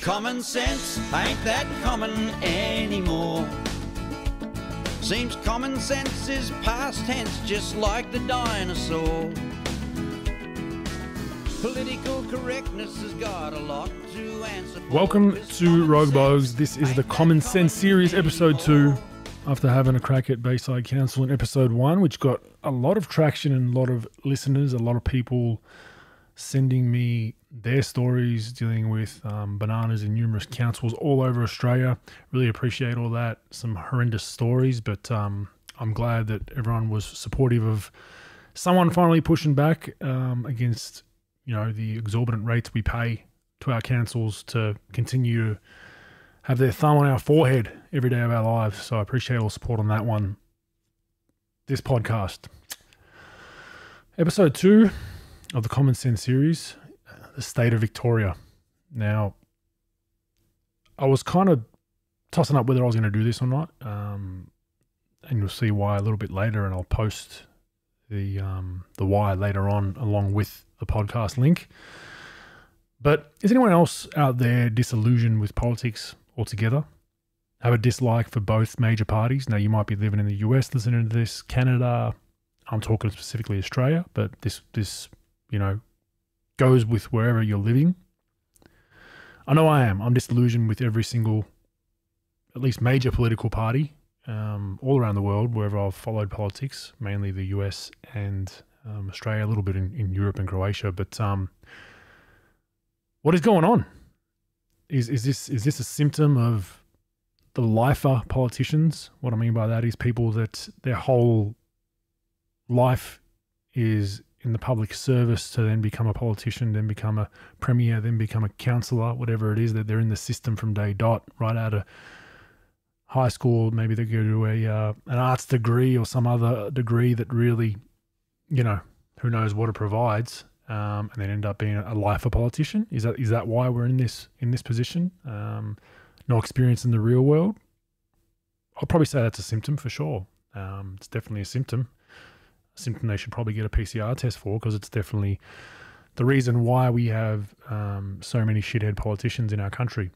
Common sense ain't that common anymore. Seems common sense is past tense, just like the dinosaur. Political correctness has got a lot to answer for. Welcome to Rogue Bogues. This is the Common Sense series, episode two. After having a crack at Bayside Council in episode one, which got a lot of traction and a lot of listeners, a lot of people sending me their stories dealing with um, bananas in numerous councils all over Australia. Really appreciate all that. Some horrendous stories, but um, I'm glad that everyone was supportive of someone finally pushing back um, against you know the exorbitant rates we pay to our councils to continue to have their thumb on our forehead every day of our lives. So I appreciate all support on that one. This podcast, episode two of the Common Sense series, the state of Victoria. Now, I was kind of tossing up whether I was going to do this or not, um, and you'll see why a little bit later, and I'll post the um, the why later on along with the podcast link. But is anyone else out there disillusioned with politics altogether? Have a dislike for both major parties? Now, you might be living in the US listening to this, Canada. I'm talking specifically Australia, but this this you know goes with wherever you're living. I know I am. I'm disillusioned with every single, at least major political party um, all around the world, wherever I've followed politics, mainly the US and um, Australia, a little bit in, in Europe and Croatia. But um, what is going on? Is is this is this a symptom of the lifer politicians? What I mean by that is people that their whole life is in the public service to then become a politician, then become a premier, then become a councillor, whatever it is that they're in the system from day dot, right out of high school. Maybe they go to a uh, an arts degree or some other degree that really, you know, who knows what it provides, um, and then end up being a life lifer politician. Is that is that why we're in this in this position? Um, no experience in the real world. I'll probably say that's a symptom for sure. Um, it's definitely a symptom. Symptom they should probably get a PCR test for because it's definitely the reason why we have um, so many shithead politicians in our country.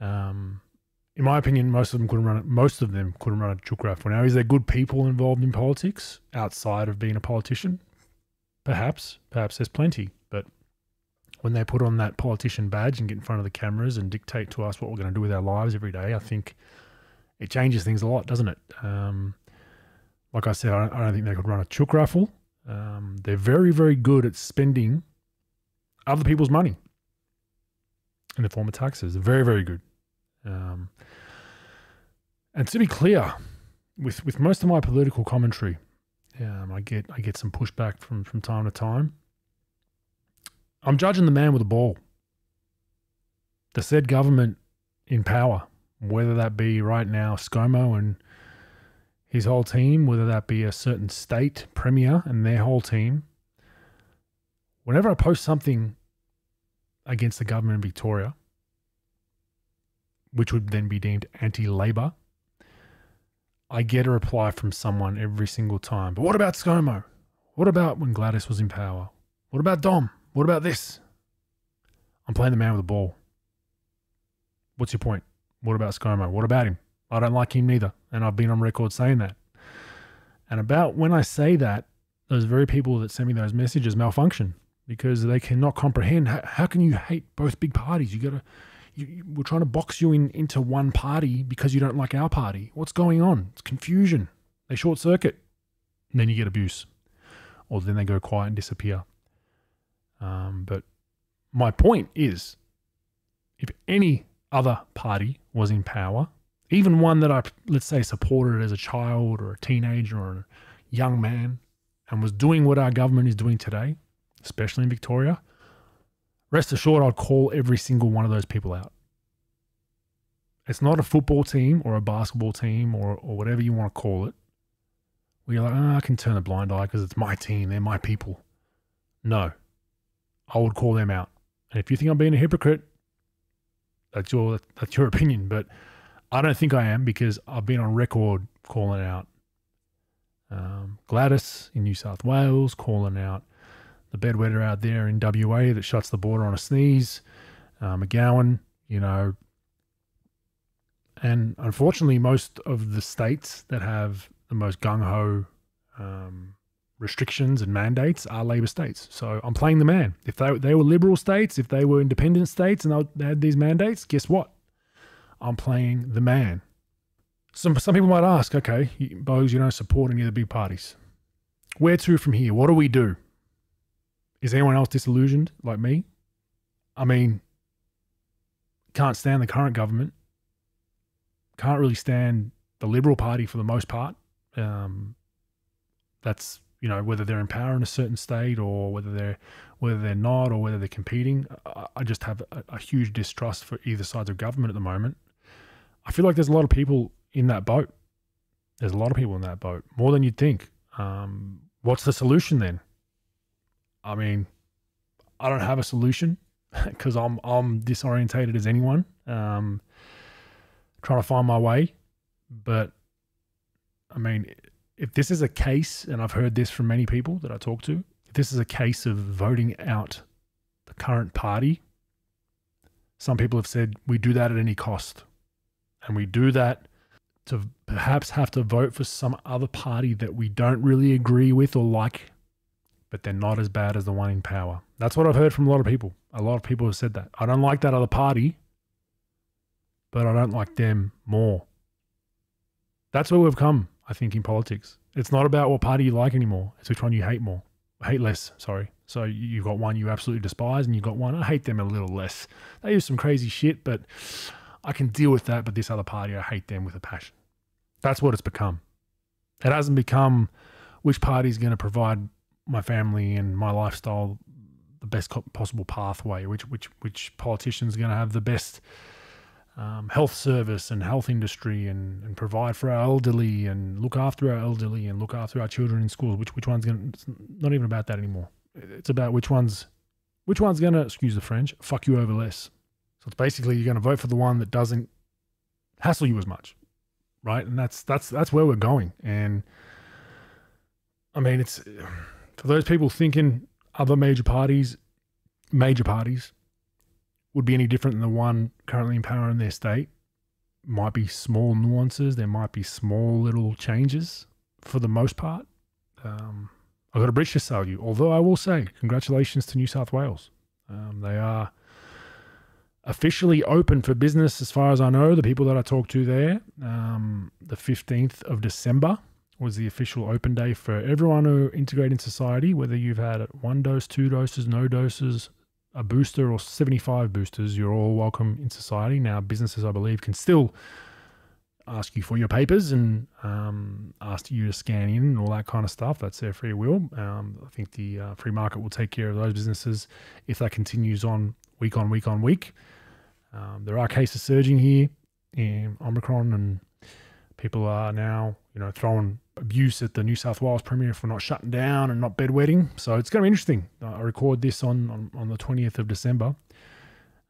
Um, in my opinion, most of them couldn't run. Most of them couldn't run a chook raffle. Now, is there good people involved in politics outside of being a politician? Perhaps, perhaps there's plenty. But when they put on that politician badge and get in front of the cameras and dictate to us what we're going to do with our lives every day, I think it changes things a lot, doesn't it? Um, like I said, I don't, I don't think they could run a chook raffle. Um, they're very, very good at spending other people's money in the form of taxes. They're very, very good. Um, and to be clear, with with most of my political commentary, um, I get I get some pushback from from time to time. I'm judging the man with the ball. The said government in power, whether that be right now ScoMo and his whole team, whether that be a certain state premier and their whole team. Whenever I post something against the government in Victoria, which would then be deemed anti-labor, I get a reply from someone every single time. But what about ScoMo? What about when Gladys was in power? What about Dom? What about this? I'm playing the man with the ball. What's your point? What about ScoMo? What about him? I don't like him neither. And I've been on record saying that. And about when I say that, those very people that send me those messages malfunction because they cannot comprehend how, how can you hate both big parties? You got to you, you- we're trying to box you in into one party because you don't like our party. What's going on? It's confusion. They short circuit, and then you get abuse, or then they go quiet and disappear. Um, but my point is, if any other party was in power, even one that I let's say supported as a child or a teenager or a young man, and was doing what our government is doing today, especially in Victoria, rest assured I'd call every single one of those people out. It's not a football team or a basketball team or, or whatever you want to call it. Where you're like, oh, I can turn a blind eye because it's my team, they're my people. No, I would call them out. And if you think I'm being a hypocrite, that's your that's your opinion. But I don't think I am because I've been on record calling out um, Gladys in New South Wales, calling out the bedwetter out there in WA that shuts the border on a sneeze. Uh, McGowan, you know. And unfortunately, most of the states that have the most gung ho um, restrictions and mandates are Labor states. So I'm playing the man. If they, they were liberal states, if they were independent states and they had these mandates, guess what? I'm playing the man. Some, some people might ask, okay, Bogues, you don't support any of the big parties. Where to from here? What do we do? Is anyone else disillusioned like me? I mean, can't stand the current government. Can't really stand the Liberal Party for the most part. Um, that's you know whether they're in power in a certain state or whether they're whether they're not or whether they're competing. I, just have a, a huge distrust for either sides of government at the moment. I feel like there's a lot of people in that boat. There's a lot of people in that boat, more than you'd think. Um, what's the solution then? I mean, I don't have a solution because I'm I'm disorientated as anyone. Um, trying to find my way, but I mean, if this is a case, and I've heard this from many people that I talk to, if this is a case of voting out the current party, some people have said we do that at any cost. And we do that to perhaps have to vote for some other party that we don't really agree with or like, but they're not as bad as the one in power. That's what I've heard from a lot of people. A lot of people have said that. I don't like that other party, but I don't like them more. That's where we've come I think, in politics. It's not about what party you like anymore. It's which one you hate more, hate less. Sorry. So you've got one you absolutely despise, and you've got one I hate them a little less. They do some crazy shit, but I can deal with that. But this other party, I hate them with a passion. That's what it's become. It hasn't become which party is going to provide my family and my lifestyle the best possible pathway. Which which which politician is going to have the best um, health service and health industry and, and provide for our elderly and look after our elderly and look after our children in schools. Which which one's going? It's not even about that anymore. It's about which one's which one's going to excuse the French fuck you over less. So it's basically you're going to vote for the one that doesn't hassle you as much, right? And that's that's that's where we're going. And I mean, it's for those people thinking other major parties, major parties would be any different than the one currently in power in their state. Might be small nuances. There might be small little changes for the most part. Um, I've got a bridge to sell you. Although I will say, congratulations to New South Wales. Um, they are officially open for business, as far as I know. The people that I talked to there, um, the 15th of December was the official open day for everyone who integrate in society, whether you've had one dose, two doses, no doses, a booster or 75 boosters, you're all welcome in society. Now, businesses, I believe, can still ask you for your papers and um, ask you to scan in and all that kind of stuff. That's their free will. Um, I think the uh, free market will take care of those businesses if that continues on week on week on week. Um, there are cases surging here in Omicron, and people are now, you know, throwing abuse at the New South Wales Premier for not shutting down and not bedwetting. So it's going to be interesting. I record this on, on, on the 20th of December,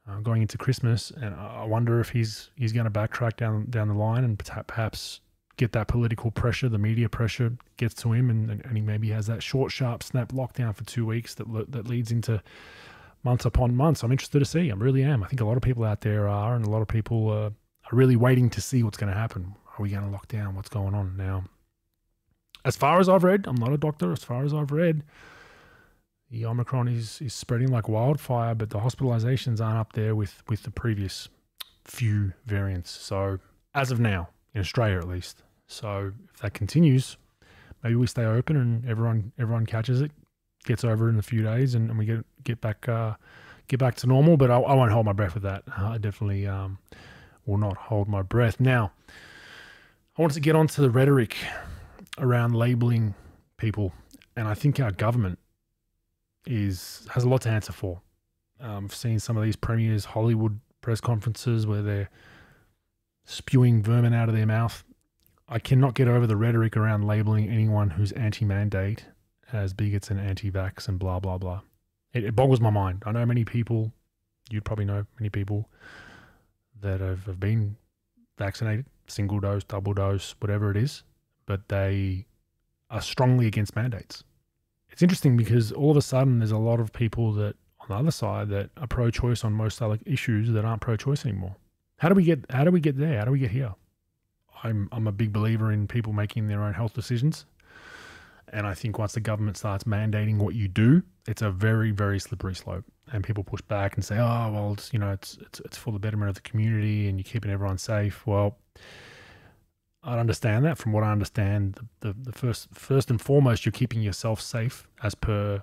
uh, going into Christmas, and I wonder if he's he's going to backtrack down down the line and perhaps get that political pressure, the media pressure gets to him, and, and he maybe has that short, sharp snap lockdown for two weeks that that leads into months upon months. I'm interested to see. I really am. I think a lot of people out there are, and a lot of people uh, are really waiting to see what's going to happen. Are we going to lock down? What's going on now? as far as I've read, I'm not a doctor, as far as I've read, the Omicron is, is spreading like wildfire, but the hospitalizations aren't up there with, with the previous few variants. So, as of now, in Australia at least. So, if that continues, maybe we stay open and everyone everyone catches it, gets over in a few days, and, and we get get back uh, get back to normal. But I, I won't hold my breath with that. I definitely um, will not hold my breath. Now, I wanted to get onto the rhetoric around labeling people, and I think our government is has a lot to answer for. Um, I've seen some of these premiers Hollywood press conferences where they're spewing vermin out of their mouth. I cannot get over the rhetoric around labeling anyone who's anti-mandate as bigots and anti-vax and blah blah blah. It, it boggles my mind. I know many people, you'd probably know many people that have, have been vaccinated, single dose, double dose, whatever it is, but they are strongly against mandates. It's interesting because all of a sudden there's a lot of people that on the other side that are pro-choice on most other issues that aren't pro-choice anymore. How do we get how do we get there? How do we get here? I'm I'm a big believer in people making their own health decisions. And I think once the government starts mandating what you do, it's a very, very slippery slope. And people push back and say, "Oh, well, it's you know, it's it's it's for the betterment of the community, and you're keeping everyone safe." Well, I understand that. From what I understand, the, the, the first first and foremost, you're keeping yourself safe as per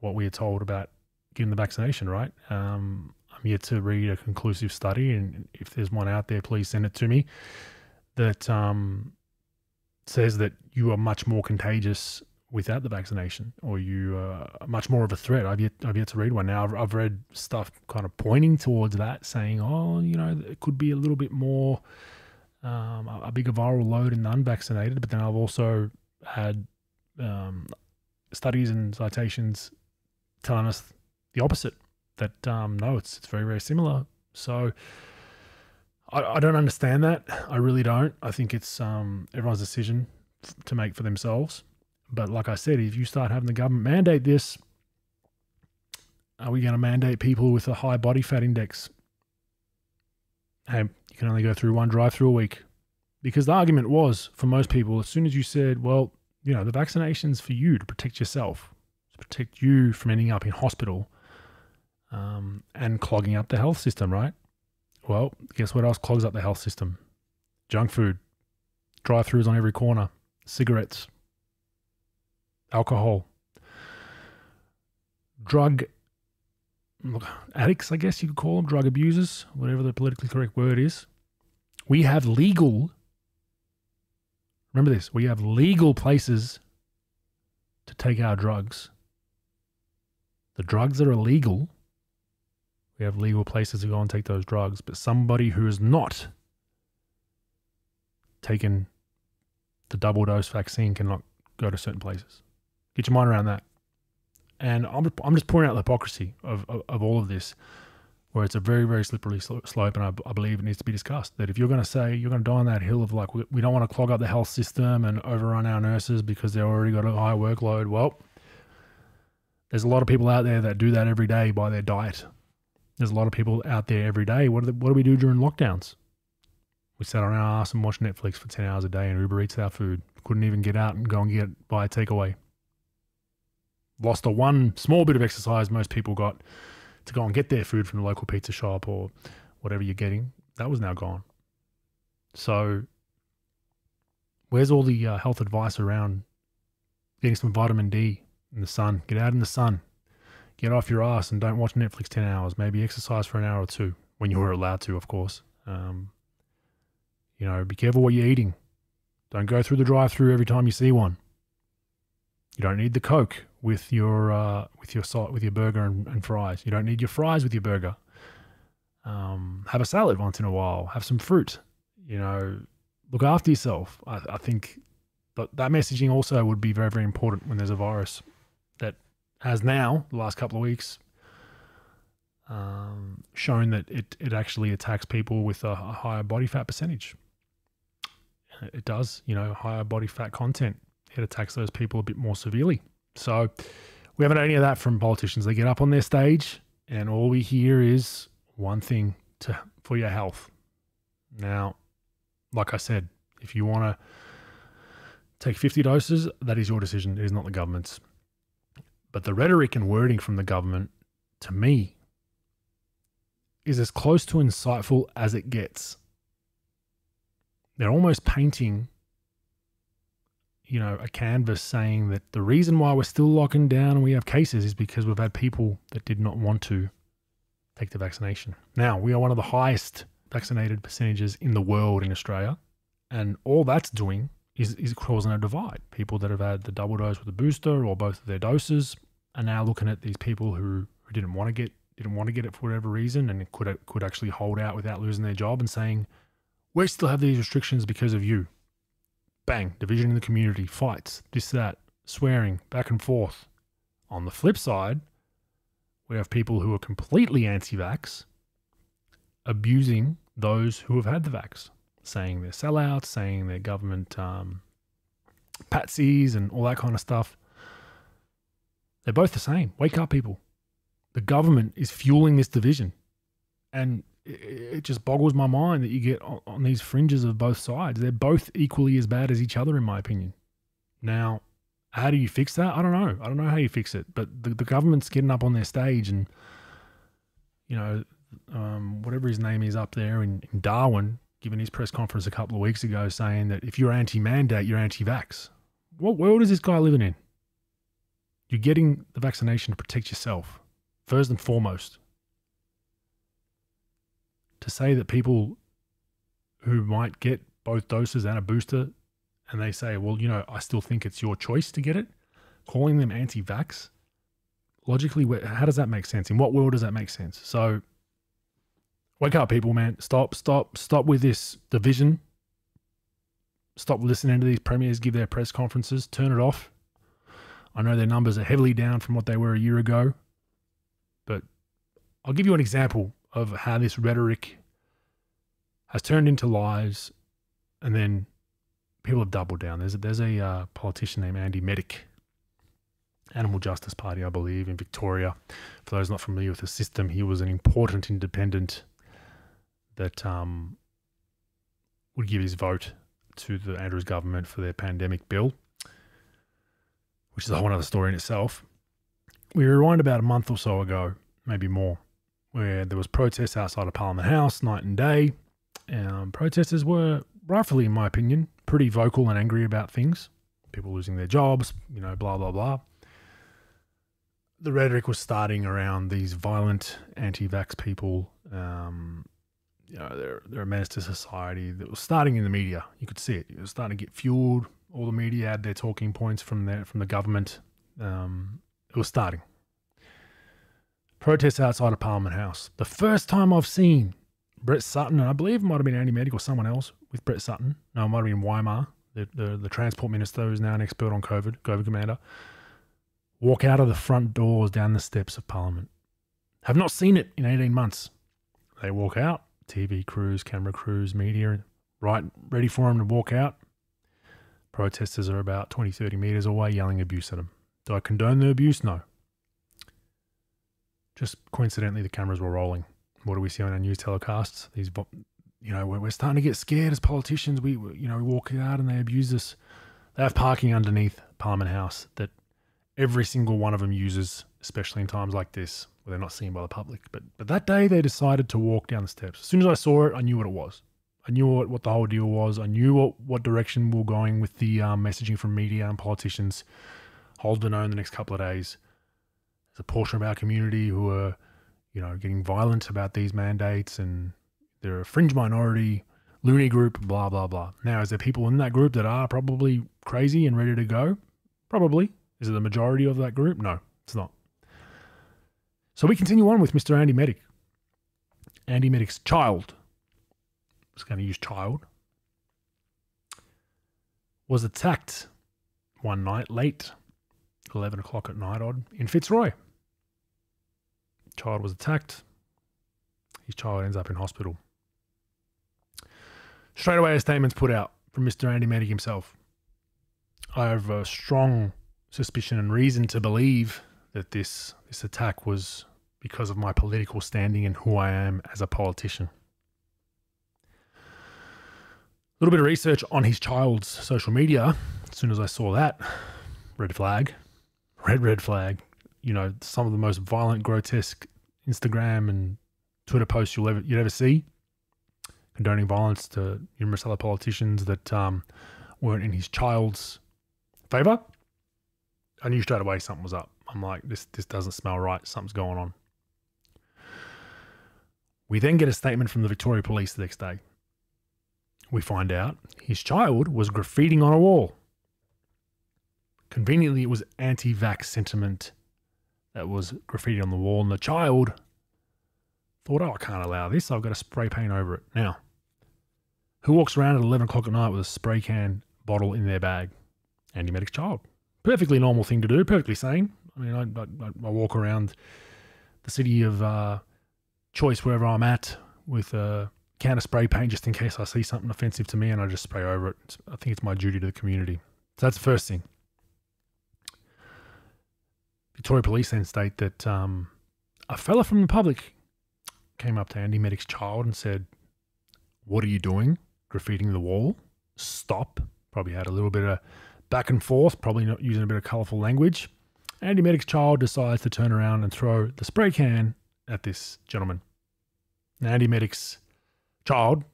what we are told about getting the vaccination. Right? Um, I'm yet to read a conclusive study, and if there's one out there, please send it to me. That um, says that you are much more contagious without the vaccination, or you are much more of a threat. I've yet I've yet to read one now. I've, I've read stuff kind of pointing towards that, saying, "Oh, you know, it could be a little bit more um, a, bigger viral load in the unvaccinated." But then I've also had um, studies and citations telling us the opposite. That um, no, it's it's very very similar. So. I, I don't understand that. I really don't. I think it's um, everyone's decision to make for themselves. But like I said, if you start having the government mandate this, are we going to mandate people with a high body fat index? Hey, you can only go through one drive through a week. Because the argument was for most people, as soon as you said, well, you know, the vaccination's for you to protect yourself, to protect you from ending up in hospital um, and clogging up the health system, right? Well, guess what else clogs up the health system? Junk food, drive throughs on every corner, cigarettes, alcohol, drug addicts, I guess you could call them, drug abusers, whatever the politically correct word is. We have legal, remember this, we have legal places to take our drugs. The drugs that are illegal we have legal places to go and take those drugs, but somebody who is not taken the double dose vaccine cannot go to certain places. Get your mind around that. And I'm, I'm just pointing out the hypocrisy of, of, of all of this, where it's a very, very slippery slope. And I, I believe it needs to be discussed. That if you're going to say you're going to die on that hill of like, we, we don't want to clog up the health system and overrun our nurses because they've already got a high workload, well, there's a lot of people out there that do that every day by their diet there's a lot of people out there every day. What do, what do we do during lockdowns? We sat on our ass and watched Netflix for 10 hours a day and Uber Eats our food. Couldn't even get out and go and get buy a takeaway. Lost the one small bit of exercise most people got to go and get their food from the local pizza shop or whatever you're getting. That was now gone. So, where's all the uh, health advice around getting some vitamin D in the sun? Get out in the sun get off your ass and don't watch Netflix 10 hours. Maybe exercise for an hour or two when you're allowed to, of course. Um, you know, be careful what you're eating. Don't go through the drive through every time you see one. You don't need the Coke with your uh, with your salt with your burger and, and, fries. You don't need your fries with your burger. Um, have a salad once in a while. Have some fruit. You know, look after yourself. I, I think that that messaging also would be very very important when there's a virus that has now, the last couple of weeks, um, shown that it, it actually attacks people with a, a, higher body fat percentage. It does, you know, higher body fat content. It attacks those people a bit more severely. So we haven't had any of that from politicians. They get up on their stage and all we hear is one thing to for your health. Now, like I said, if you want to take 50 doses, that is your decision. It is not the government's. But the rhetoric and wording from the government, to me, is as close to insightful as it gets. They're almost painting, you know, a canvas saying that the reason why we're still locking down and we have cases is because we've had people that did not want to take the vaccination. Now, we are one of the highest vaccinated percentages in the world in Australia. And all that's doing is, is causing a divide. People that have had the double dose with the booster or both of their doses are now looking at these people who, who didn't want to get didn't want to get it for whatever reason and could could actually hold out without losing their job and saying, we still have these restrictions because of you. Bang, division in the community, fights, this, that, swearing, back and forth. On the flip side, we have people who are completely anti vax abusing those who have had the vax, saying they're sellouts, saying they're government um, patsies, and all that kind of stuff. They're both the same. Wake up, people. the government is fueling this division. And it, just boggles my mind that you get on, on these fringes of both sides. They're both equally as bad as each other, in my opinion. Now, how do you fix that? I don't know. I don't know how you fix it. But the, the government's getting up on their stage and, you know, um, whatever his name is up there in, in Darwin, giving his press conference a couple of weeks ago saying that if you're anti mandate, you're anti vax. What world is this guy living in? You're getting the vaccination to protect yourself, first and foremost. To say that people who might get both doses and a booster, and they say, well, you know, I still think it's your choice to get it, calling them anti vax, logically, how does that make sense? In what world does that make sense? So, wake up, people, man. Stop, stop, stop with this division. Stop listening to these premiers give their press conferences. Turn it off. I know their numbers are heavily down from what they were a year ago, but I'll give you an example of how this rhetoric has turned into lies, and then people have doubled down. There's a, there's a uh, politician named Andy Meddick, Animal Justice Party, I believe, in Victoria. For those not familiar with the system, he was an important independent that um, would give his vote to the Andrews government for their pandemic bill which is a whole other story in itself. We rewind about a month or so ago, maybe more, where there was protests outside of Parliament House night and day. Um, protesters were, rightfully in my opinion, pretty vocal and angry about things. People losing their jobs, you know, blah, blah, blah. The rhetoric was starting around these violent anti vax people. Um, you know, they're, they're a menace to society. That was starting in the media. You could see it. It was starting to get fueled all the media had their talking points from the from the government. Um, it was starting. Protests outside of Parliament House. The first time I've seen Brett Sutton, and I believe it might have been Andy Meddick or someone else with Brett Sutton. No, it might have been Weimar, the, the, the transport minister who's now an expert on COVID, COVID commander, walk out of the front doors down the steps of Parliament. Have not seen it in 18 months. They walk out, TV crews, camera crews, media, right, ready for them to walk out. Protesters are about 20, 30 metres away yelling abuse at them. Do I condone the abuse? No. Just coincidentally, the cameras were rolling. What do we see on our news telecasts? These, you know, we're, we're starting to get scared as politicians. We, you know, we walk out and they abuse us. They have parking underneath Parliament House that every single one of them uses, especially in times like this where they're not seen by the public. But but that day they decided to walk down the steps. As soon as I saw it, I knew what it was. I knew what, what the whole deal was. I knew what, what direction we are going with the um, messaging from media and politicians. Hold to know in the next couple of days. There's a portion of our community who are, you know, getting violent about these mandates, and they're a fringe minority, loony group, blah blah blah. Now, is there people in that group that are probably crazy and ready to go? Probably. Is it the majority of that group? No, it's not. So we continue on with Mr. Andy Meddick. Andy Meddick's child was going to use child, was attacked one night late, 11 o'clock at night odd, in Fitzroy. Child was attacked. His child ends up in hospital. Straight away, a statement's put out from Mr. Andy Meddick himself. I have a strong suspicion and reason to believe that this this attack was because of my political standing and who I am as a politician little bit of research on his child's social media. As soon as I saw that, red flag, red, red flag. You know, some of the most violent, grotesque Instagram and Twitter posts you'll ever you'd ever see, condoning violence to numerous other politicians that um, weren't in his child's favor. I knew straight away something was up. I'm like, this this doesn't smell right. Something's going on. We then get a statement from the Victoria Police the next day we find out his child was graffitiing on a wall. Conveniently, it was anti vax sentiment that was graffiti on the wall, and the child thought, oh, I can't allow this. I've got to spray paint over it. Now, who walks around at 11 o'clock at night with a spray can bottle in their bag? Andy Meddick's child. Perfectly normal thing to do, perfectly sane. I mean, I, I, I walk around the city of uh, choice wherever I'm at with a can of spray paint just in case I see something offensive to me and I just spray over it. I think it's my duty to the community. So that's the first thing. Victoria Police then state that um, a fella from the public came up to Andy Meddick's child and said, What are you doing? Graffitiing the wall? Stop. Probably had a little bit of back and forth, probably not using a bit of colourful language. Andy Meddick's child decides to turn around and throw the spray can at this gentleman. Andy Meddick's child,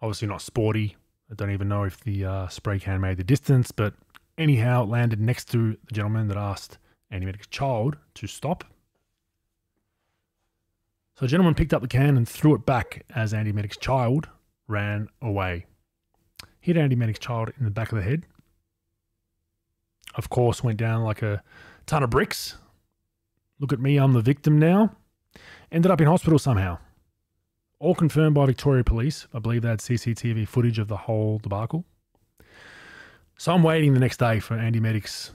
obviously not sporty. I don't even know if the uh, spray can made the distance, but anyhow, it landed next to the gentleman that asked Andy Meddick's child to stop. So the gentleman picked up the can and threw it back as Andy Meddick's child ran away. Hit Andy Meddick's child in the back of the head. Of course, went down like a ton of bricks. Look at me, I'm the victim now. Ended up in hospital somehow. All confirmed by Victoria Police. I believe they had CCTV footage of the whole debacle. So I'm waiting the next day for Andy Meddick's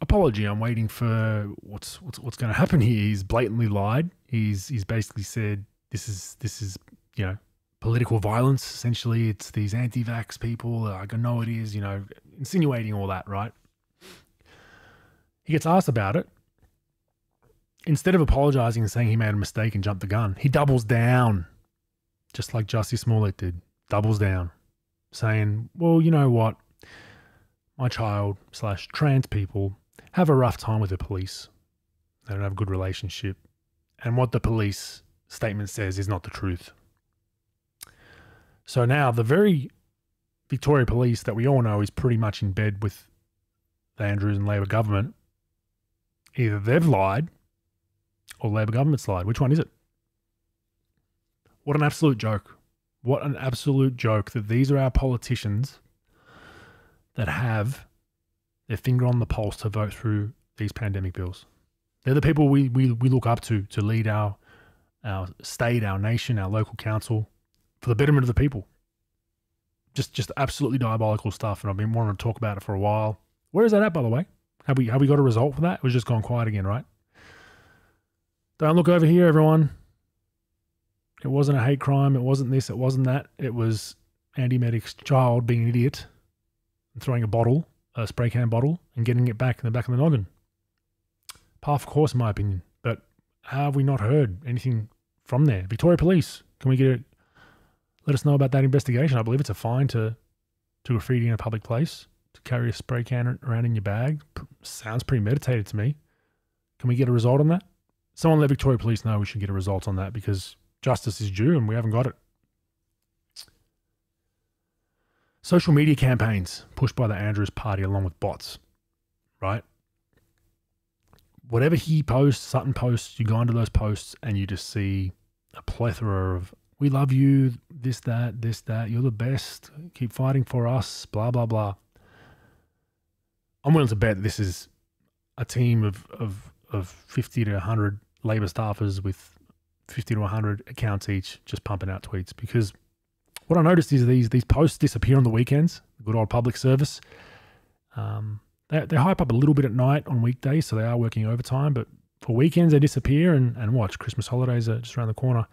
apology. I'm waiting for what's what's what's going to happen here. He's blatantly lied. He's he's basically said this is this is you know political violence. Essentially, it's these anti-vax people. I know it is. You know, insinuating all that, right? He gets asked about it. Instead of apologizing and saying he made a mistake and jumped the gun, he doubles down, just like Jussie Smollett did. Doubles down, saying, "Well, you know what? My child slash trans people have a rough time with the police. They don't have a good relationship, and what the police statement says is not the truth." So now the very Victoria Police that we all know is pretty much in bed with the Andrews and Labor government Either they've lied or Labor government's lied. Which one is it? What an absolute joke. What an absolute joke that these are our politicians that have their finger on the pulse to vote through these pandemic bills. They're the people we, we, we look up to to lead our our state, our nation, our local council for the betterment of the people. Just just absolutely diabolical stuff, and I've been wanting to talk about it for a while. Where is that at, by the way? Have we have we got a result for that? It was just gone quiet again, right? Don't look over here, everyone. It wasn't a hate crime. It wasn't this. It wasn't that. It was Andy Meddick's child being an idiot and throwing a bottle, a spray can bottle, and getting it back in the back of the noggin. Par for course, in my opinion. But have we not heard anything from there? Victoria Police, can we get it? Let us know about that investigation. I believe it's a fine to to graffiti in a public place to carry a spray can around in your bag. Sounds pretty meditated to me. Can we get a result on that? Someone let Victoria Police know we should get a result on that because justice is due and we haven't got it. Social media campaigns pushed by the Andrews party along with bots, right? Whatever he posts, Sutton posts, you go into those posts and you just see a plethora of we love you, this, that, this, that, you're the best, keep fighting for us, blah, blah, blah. I'm willing to bet this is a team of, of, of 50 to 100 Labor staffers with 50 to 100 accounts each just pumping out tweets because what I noticed is these these posts disappear on the weekends. Good old public service. Um, they, they hype up a little bit at night on weekdays, so they are working overtime. But for weekends, they disappear. And, and watch, Christmas holidays are just around the corner.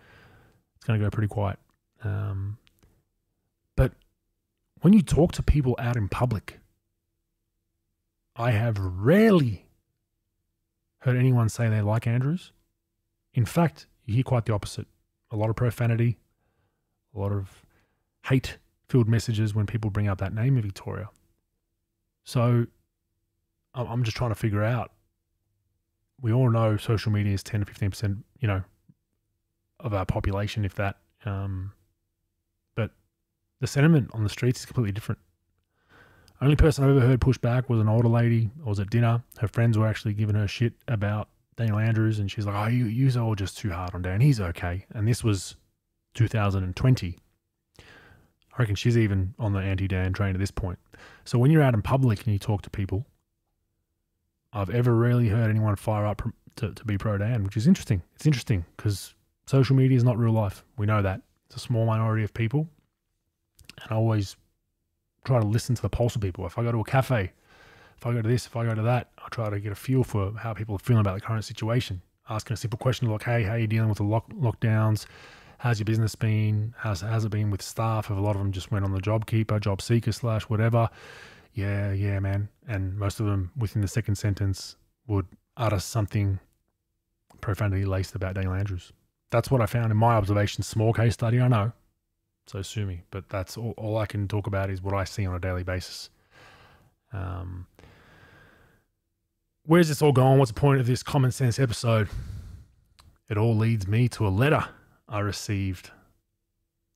It's going to go pretty quiet. Um, but when you talk to people out in public, I have rarely heard anyone say they like Andrews. In fact, you hear quite the opposite. A lot of profanity, a lot of hate filled messages when people bring up that name of Victoria. So I'm just trying to figure out. We all know social media is 10 to 15%, you know, of our population, if that. Um, but the sentiment on the streets is completely different. Only person I've ever heard push back was an older lady. I was at dinner. Her friends were actually giving her shit about Daniel Andrews, and she's like, "Oh, you you all just too hard on Dan. He's okay." And this was 2020. I reckon she's even on the anti-Dan train at this point. So when you're out in public and you talk to people, I've ever really heard anyone fire up to, to be pro Dan, which is interesting. It's interesting because social media is not real life. We know that. It's a small minority of people. And I always try to listen to the pulse of people. If I go to a cafe, if I go to this, if I go to that, I try to get a feel for how people are feeling about the current situation. Asking a simple question like, "Hey, how are you dealing with the lock- lockdowns? How's your business been? How's how's it been with staff? If a lot of them just went on the job keeper, job seeker slash whatever, yeah, yeah, man. And most of them within the second sentence would utter something profoundly laced about Daniel Andrews. That's what I found in my observation. Small case study, I know. So sue me. But that's all, all I can talk about is what I see on a daily basis. Um, where's this all going? What's the point of this common sense episode? It all leads me to a letter I received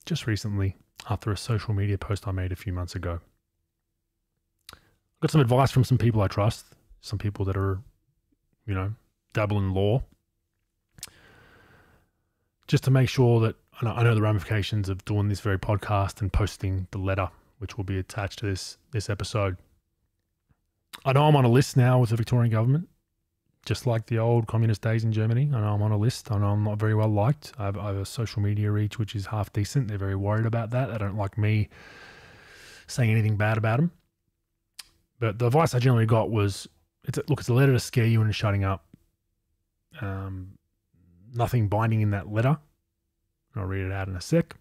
just recently after a social media post I made a few months ago. I got some advice from some people I trust, some people that are, you know, dabble in law, just to make sure that I know the ramifications of doing this very podcast and posting the letter, which will be attached to this this episode. I know I'm on a list now with the Victorian government, just like the old communist days in Germany. I know I'm on a list. I know I'm not very well liked. I have, I have a social media reach which is half decent. They're very worried about that. They don't like me saying anything bad about them. But the advice I generally got was, it's a, look, it's a letter to scare you into shutting up. Um, nothing binding in that letter. I'll read it out in a sec.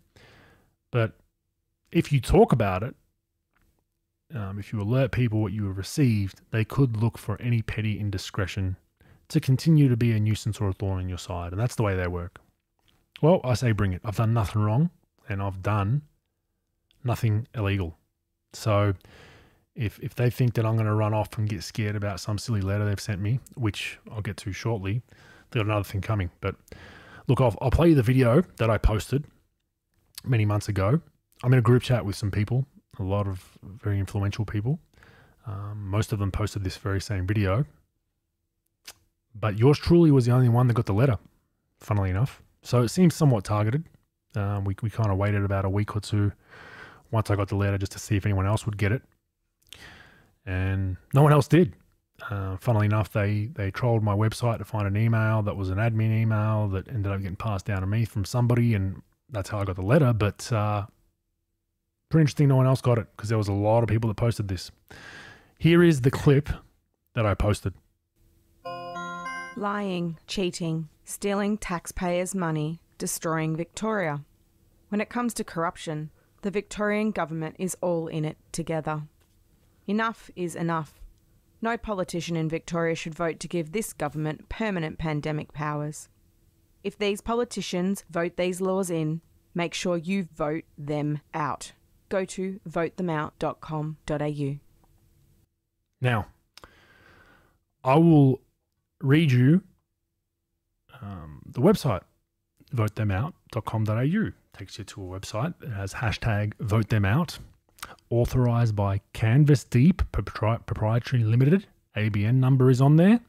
But if you talk about it, um, if you alert people what you have received, they could look for any petty indiscretion to continue to be a nuisance or a thorn in your side. And that's the way they work. Well, I say bring it. I've done nothing wrong and I've done nothing illegal. So if if they think that I'm going to run off and get scared about some silly letter they've sent me, which I'll get to shortly, they've got another thing coming. But look, I'll, I'll play you the video that I posted many months ago. I'm in a group chat with some people, a lot of very influential people. Um, most of them posted this very same video. But yours truly was the only one that got the letter, funnily enough. So it seems somewhat targeted. Um, we we kind of waited about a week or two once I got the letter just to see if anyone else would get it. And no one else did. Uh, funnily enough, they they trolled my website to find an email that was an admin email that ended up getting passed down to me from somebody, and that's how I got the letter. But uh, pretty interesting, no one else got it because there was a lot of people that posted this. Here is the clip that I posted. Lying, cheating, stealing taxpayers' money, destroying Victoria. When it comes to corruption, the Victorian government is all in it together. Enough is enough. No politician in Victoria should vote to give this government permanent pandemic powers. If these politicians vote these laws in, make sure you vote them out. Go to votethemout.com.au. Now, I will read you um, the website, votethemout.com.au. Takes you to a website that has hashtag vote them out, authorized by Canvas Deep Propri- Proprietary Limited. ABN number is on there.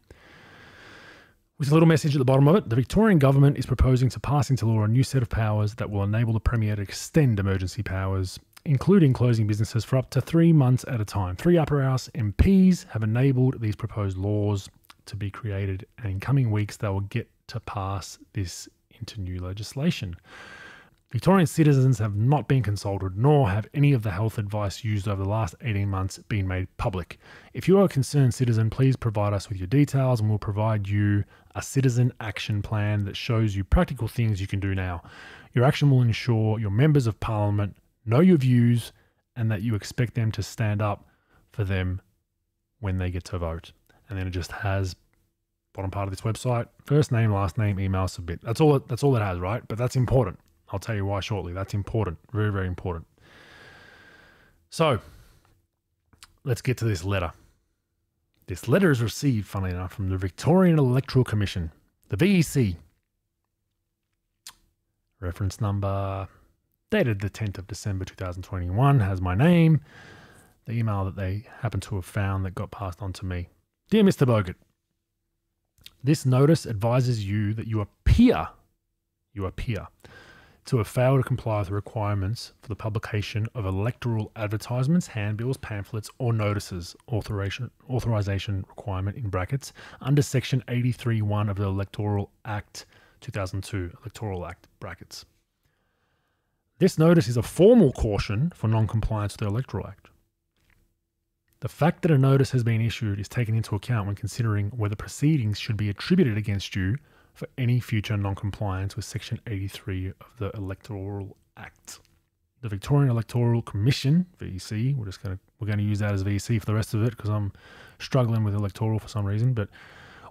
With a little message at the bottom of it, the Victorian Government is proposing to pass into law a new set of powers that will enable the Premier to extend emergency powers, including closing businesses for up to three months at a time. Three upper house MPs have enabled these proposed laws to be created, and in coming weeks, they will get to pass this into new legislation. Victorian citizens have not been consulted, nor have any of the health advice used over the last 18 months been made public. If you are a concerned citizen, please provide us with your details and we'll provide you a citizen action plan that shows you practical things you can do now. Your action will ensure your members of parliament know your views and that you expect them to stand up for them when they get to vote. And then it just has bottom part of this website first name, last name, email, submit. That's all. That's all it has, right? But that's important. I'll tell you why shortly. That's important. Very, very important. So let's get to this letter. This letter is received, funnily enough, from the Victorian Electoral Commission, the VEC. Reference number dated the 10th of December 2021 has my name, the email that they happen to have found that got passed on to me. Dear Mr. Bogut, this notice advises you that you appear, you appear to have failed to comply with the requirements for the publication of electoral advertisements, handbills, pamphlets, or notices authorization, authorization requirement in brackets under Section 83.1 of the Electoral Act 2002, Electoral Act brackets. This notice is a formal caution for non compliance with the Electoral Act. The fact that a notice has been issued is taken into account when considering whether proceedings should be attributed against you for any future non-compliance with Section 83 of the Electoral Act. The Victorian Electoral Commission (VEC), we're just going to we're going to use that as VEC for the rest of it because I'm struggling with electoral for some reason, but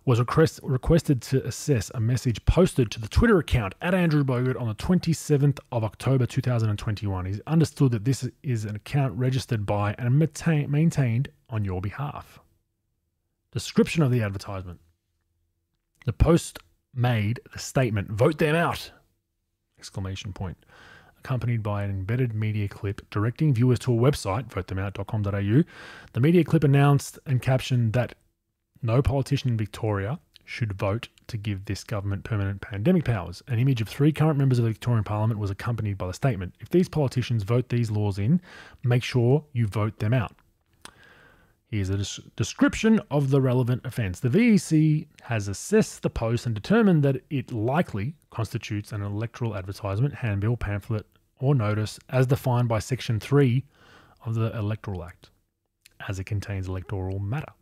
was request, requested to assess a message posted to the Twitter account at Andrew Bogut on the 27th of October 2021. He's understood that this is an account registered by and maintain, maintained on your behalf. Description of the advertisement. The post made the statement, vote them out! Exclamation point. Accompanied by an embedded media clip directing viewers to a website, votethemout.com.au. The media clip announced and captioned that no politician in Victoria should vote to give this government permanent pandemic powers. An image of three current members of the Victorian Parliament was accompanied by the statement If these politicians vote these laws in, make sure you vote them out. Here's a des- description of the relevant offence. The VEC has assessed the post and determined that it likely constitutes an electoral advertisement, handbill, pamphlet, or notice as defined by Section 3 of the Electoral Act, as it contains electoral matter.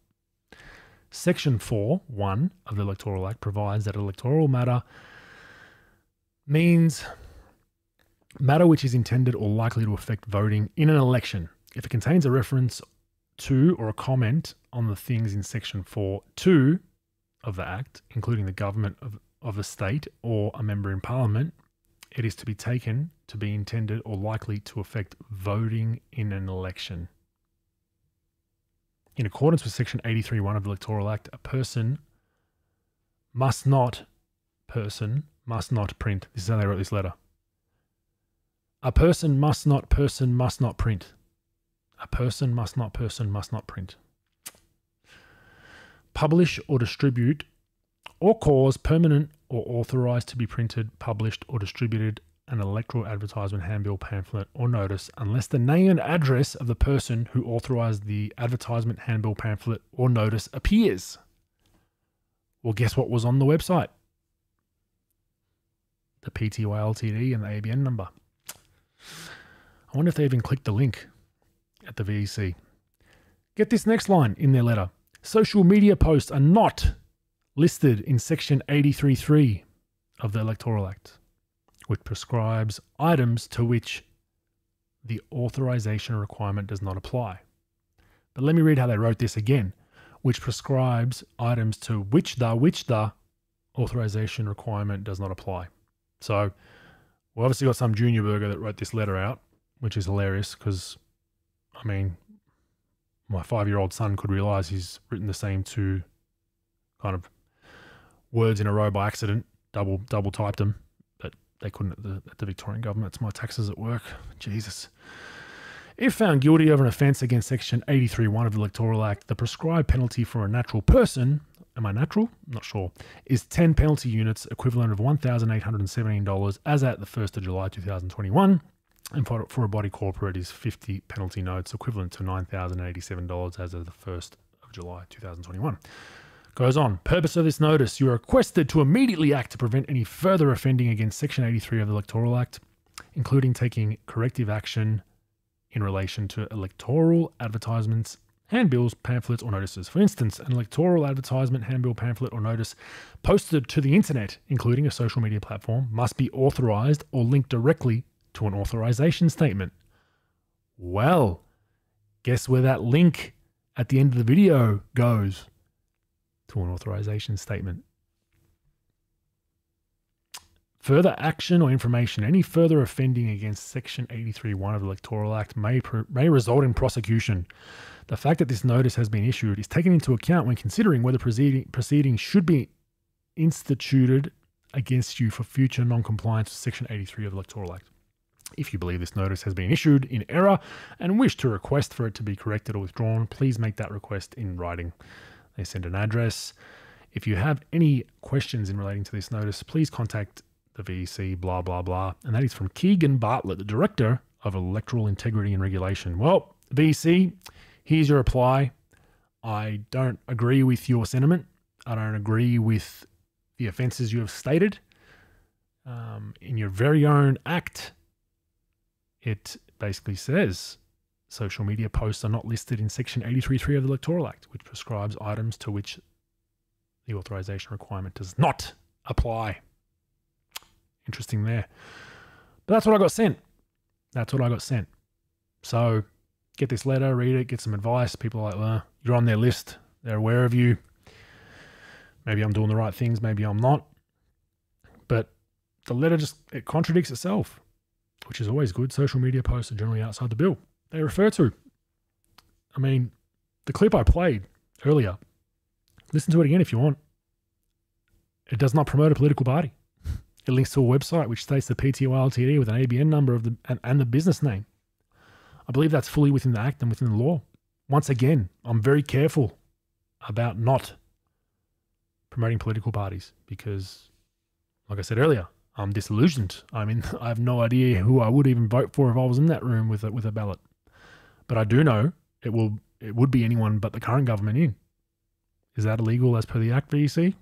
Section 4, 1 of the Electoral Act provides that electoral matter means matter which is intended or likely to affect voting in an election. If it contains a reference to or a comment on the things in Section 4, 2 of the Act, including the government of, of a state or a member in Parliament, it is to be taken to be intended or likely to affect voting in an election. In accordance with Section 83.1 of the Electoral Act, a person must not, person must not print. This is how they wrote this letter. A person must not, person must not print. A person must not, person must not print. Publish or distribute or cause permanent or authorized to be printed, published, or distributed an electoral advertisement, handbill, pamphlet, or notice unless the name and address of the person who authorized the advertisement, handbill, pamphlet, or notice appears. Well, guess what was on the website? The PTY Ltd and the ABN number. I wonder if they even clicked the link at the VEC. Get this next line in their letter. Social media posts are not listed in section 83.3 of the Electoral Act which prescribes items to which the authorization requirement does not apply. But let me read how they wrote this again, which prescribes items to which the which the authorization requirement does not apply. So we obviously got some junior burger that wrote this letter out, which is hilarious because I mean my five year old son could realize he's written the same two kind of words in a row by accident, double double typed them they couldn't at the, at the Victorian government. It's my taxes at work. Jesus. If found guilty of an offence against Section 83.1 of the Electoral Act, the prescribed penalty for a natural person, am I natural? not sure, is 10 penalty units, equivalent of $1,817 as at the 1st of July 2021. And for, for a body corporate is 50 penalty notes, equivalent to $9,087 as of the 1st of July 2021. Goes on, purpose of this notice you are requested to immediately act to prevent any further offending against Section 83 of the Electoral Act, including taking corrective action in relation to electoral advertisements, handbills, pamphlets, or notices. For instance, an electoral advertisement, handbill, pamphlet, or notice posted to the internet, including a social media platform, must be authorized or linked directly to an authorization statement. Well, guess where that link at the end of the video goes? To an authorization statement. Further action or information, any further offending against Section 83.1 of the Electoral Act may, may result in prosecution. The fact that this notice has been issued is taken into account when considering whether proceeding, proceedings should be instituted against you for future non compliance with Section 83 of the Electoral Act. If you believe this notice has been issued in error and wish to request for it to be corrected or withdrawn, please make that request in writing. They send an address. If you have any questions in relating to this notice, please contact the VEC, blah, blah, blah. And that is from Keegan Bartlett, the Director of Electoral Integrity and Regulation. Well, VEC, here's your reply. I don't agree with your sentiment. I don't agree with the offences you have stated. Um, in your very own act, it basically says Social media posts are not listed in Section 83.3 of the Electoral Act, which prescribes items to which the authorization requirement does not apply. Interesting there. But that's what I got sent. That's what I got sent. So get this letter, read it, get some advice. People are like, well, you're on their list. They're aware of you. Maybe I'm doing the right things, maybe I'm not. But the letter just it contradicts itself, which is always good. Social media posts are generally outside the bill. They refer to. I mean, the clip I played earlier, listen to it again if you want. It does not promote a political party. It links to a website which states the PTO Ltd with an ABN number of the and, and the business name. I believe that's fully within the act and within the law. Once again, I'm very careful about not promoting political parties because, like I said earlier, I'm disillusioned. I mean, I have no idea who I would even vote for if I was in that room with a, with a ballot. But I do know it will it would be anyone but the current government in. Is that illegal as per the Act, VEC?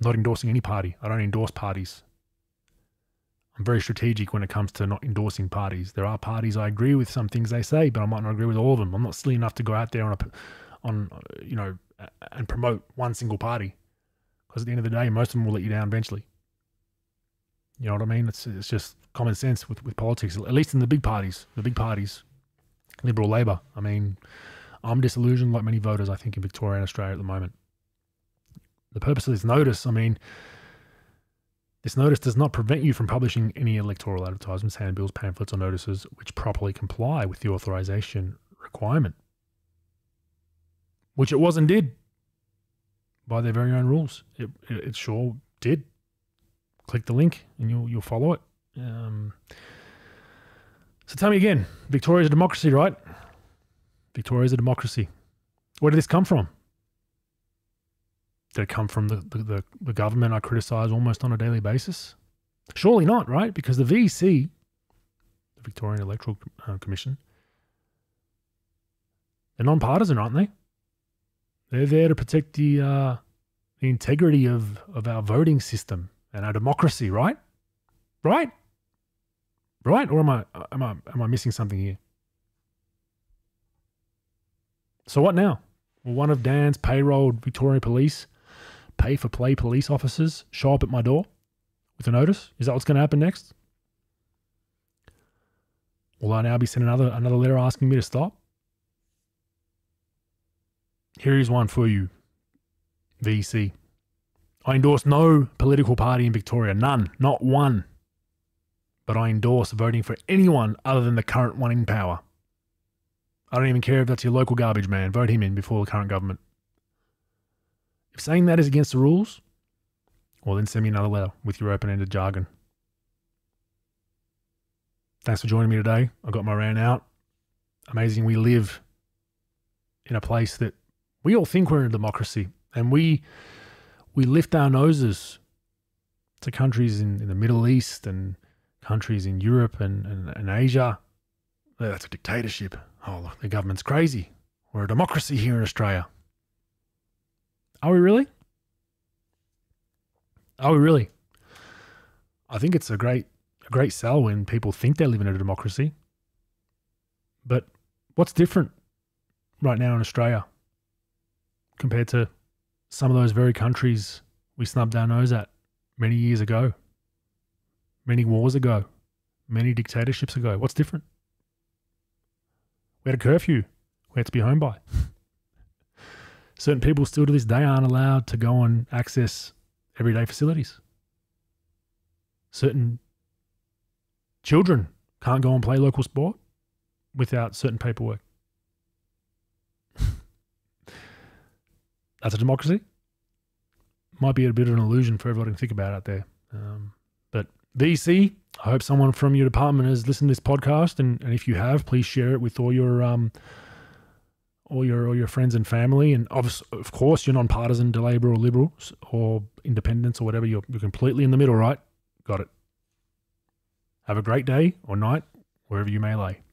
not endorsing any party. I don't endorse parties. I'm very strategic when it comes to not endorsing parties. There are parties I agree with some things they say, but I might not agree with all of them. I'm not silly enough to go out there on a, on you know, and promote one single party, because at the end of the day, most of them will let you down eventually. You know what I mean? It's it's just common sense with with politics, at least in the big parties, the big parties, Liberal, Labor. I mean, I'm disillusioned, like many voters, I think, in Victoria and Australia at the moment the purpose of this notice, I mean, this notice does not prevent you from publishing any electoral advertisements, handbills, pamphlets, or notices which properly comply with the authorization requirement, which it was and did by their very own rules. It, it, it sure did. Click the link and you'll you'll follow it. Um, so tell me again, Victoria's a democracy, right? Victoria's a democracy. Where did this come from? Did it come from the, the, the, government I criticize almost on a daily basis? Surely not, right? Because the VC, the Victorian Electoral uh, Commission, they're nonpartisan, aren't they? They're there to protect the uh, the integrity of, of our voting system and our democracy, right? Right? Right? Or am I am I am I missing something here? So what now? Well, one of Dan's payrolled Victorian police pay for play police officers show up at my door with a notice? Is that what's going to happen next? Will I now be sent another another letter asking me to stop? Here is one for you, VEC. I endorse no political party in Victoria, none, not one. But I endorse voting for anyone other than the current one in power. I don't even care if that's your local garbage man. Vote him in before the current government. If saying that is against the rules, well, then send me another letter with your open ended jargon. Thanks for joining me today. I got my rant out. Amazing we live in a place that we all think we're in a democracy and we we lift our noses to countries in, in the Middle East and countries in Europe and, and, and Asia. That's a dictatorship. Oh, look, the government's crazy. We're a democracy here in Australia. Are we really? Are we really? I think it's a great a great sell when people think they're living in a democracy. But what's different right now in Australia compared to some of those very countries we snubbed our nose at many years ago, many wars ago, many dictatorships ago? What's different? We had a curfew we had to be home by. certain people still to this day aren't allowed to go and access everyday facilities. Certain children can't go and play local sport without certain paperwork. That's a democracy. Might be a bit of an illusion for everybody to think about out there. Um, VEC, I hope someone from your department has listened to this podcast, and, and if you have, please share it with all your um, all your all your friends and family, and of, of course you're non-partisan, Labor or Liberals or Independents or whatever. You're you're completely in the middle, right? Got it. Have a great day or night wherever you may lay.